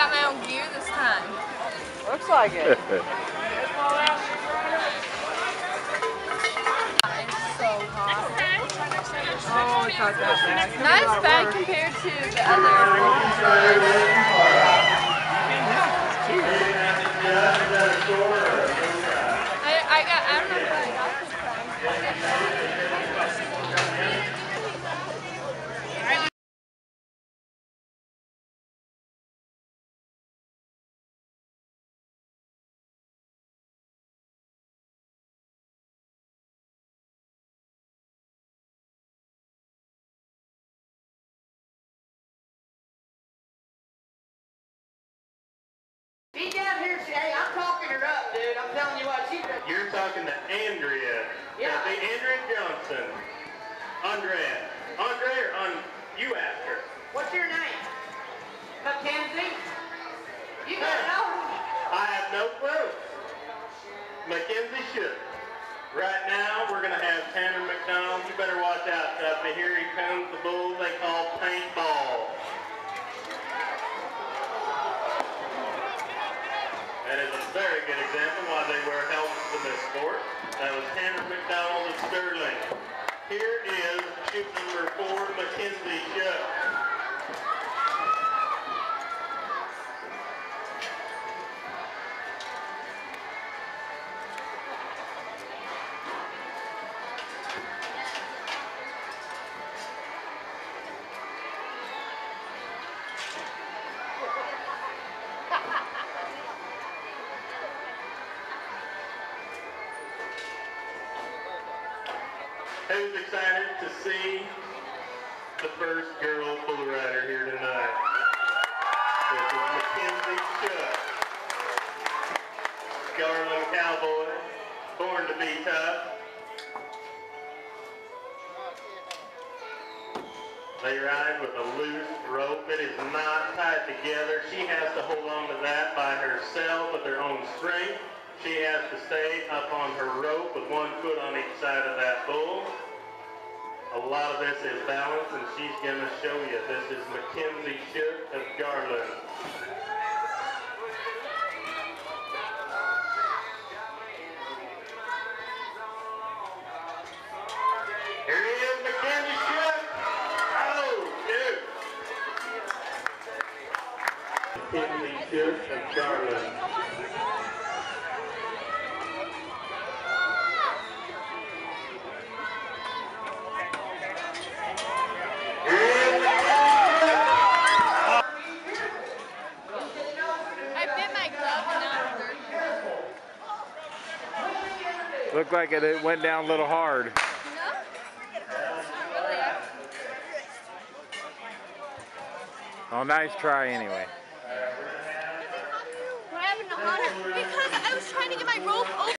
got my own gear this time. Looks like it. It's so hot. oh, it's not that bad. Not as bad compared to the other. I, I got, I don't know if I got this time. Be down here, Shay. I'm talking her up, dude. I'm telling you what, she's a... You're talking to Andrea. Yeah. That'd be Andrea Johnson. Andrea. Andrea or on you her. What's your name? Mackenzie? You gotta know. I have no proof. Mackenzie should. Right now, we're gonna have Tanner McDonald. You better watch out, Tuffy. Here he comes, the bull they call paintball. That was Tanner McDonald of Sterling. Here is chute number four, Mackenzie Shutt. Who's excited to see the first girl bull rider here tonight? This is Mackenzie Shutt. Garland Cowboy, born to be tough. They ride with a loose rope. It is not tied together. She has to hold on to that by herself with her own strength. She has to stay up on her rope with one foot on each side of that bull. A lot of this is balance, and she's going to show you. This is Mackenzie Shutt of Garland. Here he is. Oh, dude. Mackenzie Shutt of Garland. I bit my glove and now it hurts. Looked like it, it went down a little hard. Oh, nice try anyway. Because I was trying to get my rope.